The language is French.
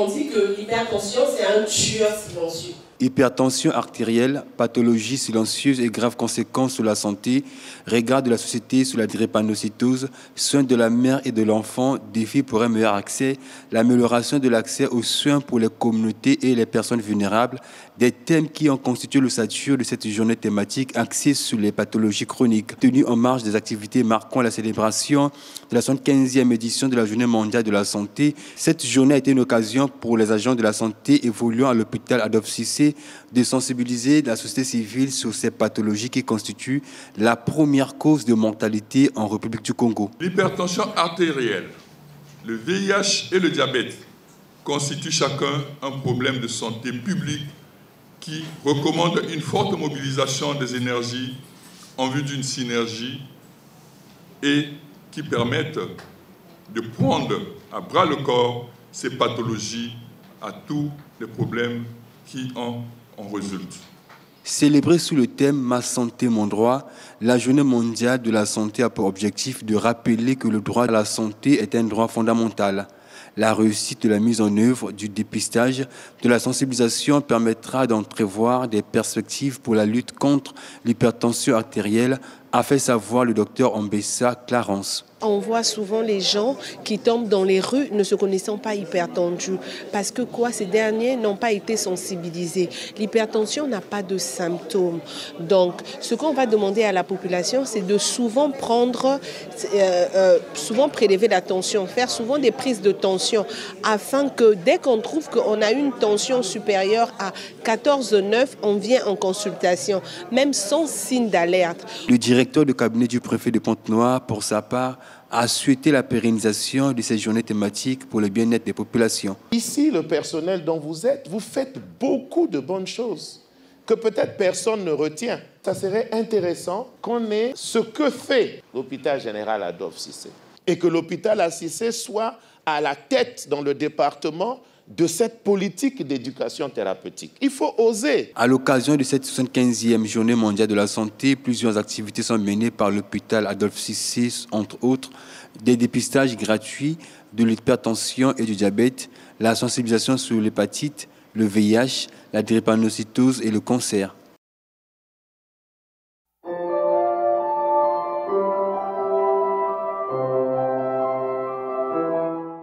On dit que l'hypertension, c'est un tueur silencieux. Hypertension artérielle, pathologie silencieuse et graves conséquences sur la santé, regard de la société sur la drépanocytose, soins de la mère et de l'enfant, défis pour un meilleur accès, l'amélioration de l'accès aux soins pour les communautés et les personnes vulnérables, des thèmes qui ont constitué le statut de cette journée thématique axée sur les pathologies chroniques, tenue en marge des activités marquant la célébration de la 75e édition de la Journée mondiale de la santé. Cette journée a été une occasion pour les agents de la santé évoluant à l'hôpital Adolphe Cissé de sensibiliser la société civile sur ces pathologies qui constituent la première cause de mortalité en République du Congo. L'hypertension artérielle, le VIH et le diabète constituent chacun un problème de santé publique qui recommande une forte mobilisation des énergies en vue d'une synergie et qui permettent de prendre à bras le corps ces pathologies à tous les problèmes qui en, en résultent. Célébré sous le thème Ma santé, mon droit, la Journée mondiale de la santé a pour objectif de rappeler que le droit à la santé est un droit fondamental. La réussite de la mise en œuvre du dépistage, de la sensibilisation permettra d'entrevoir des perspectives pour la lutte contre l'hypertension artérielle, a fait savoir le docteur Ambessa Clarence. On voit souvent les gens qui tombent dans les rues ne se connaissant pas hypertendus parce que quoi, ces derniers n'ont pas été sensibilisés. L'hypertension n'a pas de symptômes. Donc, ce qu'on va demander à la population, c'est de souvent prendre, euh, euh, souvent prélever la tension, faire souvent des prises de tension afin que dès qu'on trouve qu'on a une tension supérieure à 14,9, on vient en consultation, même sans signe d'alerte. Le directeur de cabinet du préfet de Pointe-Noire, pour sa part, a souhaité la pérennisation de ces journées thématiques pour le bien-être des populations. Ici, le personnel dont vous êtes, vous faites beaucoup de bonnes choses que peut-être personne ne retient. Ça serait intéressant qu'on ait ce que fait l'hôpital général Adolphe Cissé et que l'hôpital à Cissé soit à la tête dans le département de cette politique d'éducation thérapeutique. Il faut oser. À l'occasion de cette 75e journée mondiale de la santé, plusieurs activités sont menées par l'hôpital Adolphe Cissé, entre autres des dépistages gratuits de l'hypertension et du diabète, la sensibilisation sur l'hépatite, le VIH, la drépanocytose et le cancer.